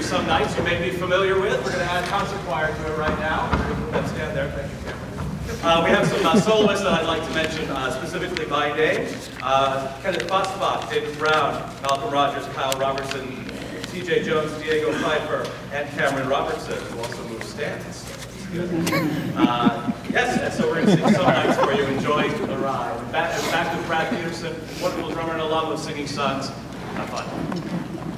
Some nights you may be familiar with. We're going to add concert choir to it right now. Let's stand there. Thank you, Cameron. Uh, we have some uh, soloists that I'd like to mention uh, specifically by name. Uh, Kenneth Bosbach, David Brown, Malcolm Rogers, Kyle Robertson, T.J. Jones, Diego Pfeiffer, and Cameron Robertson, who also moves stands. Uh, yes, and so we're going to sing some nights for you. Enjoy the ride. Back, back with Brad Peterson, wonderful drummer, and along with singing sons. Have fun.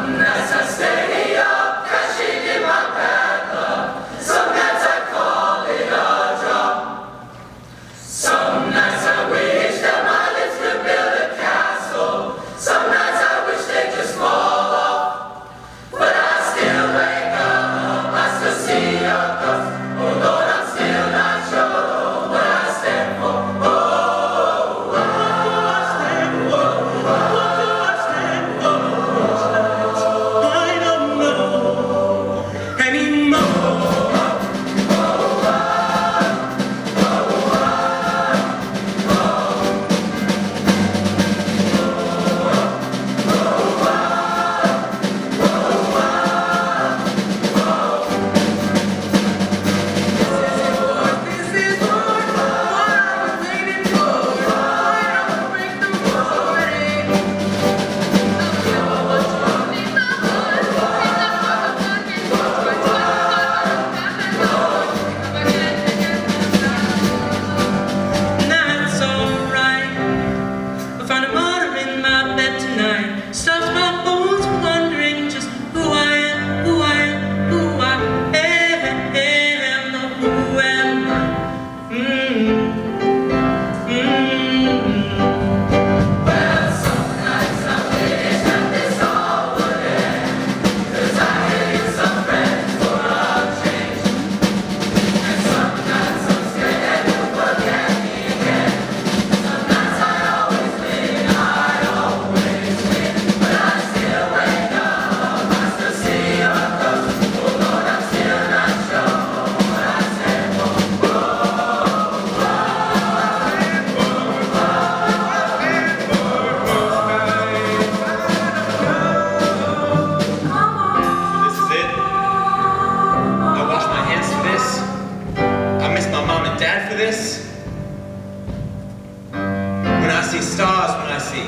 see stars, when I see,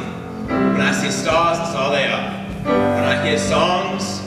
when I see stars, that's all they are. When I hear songs,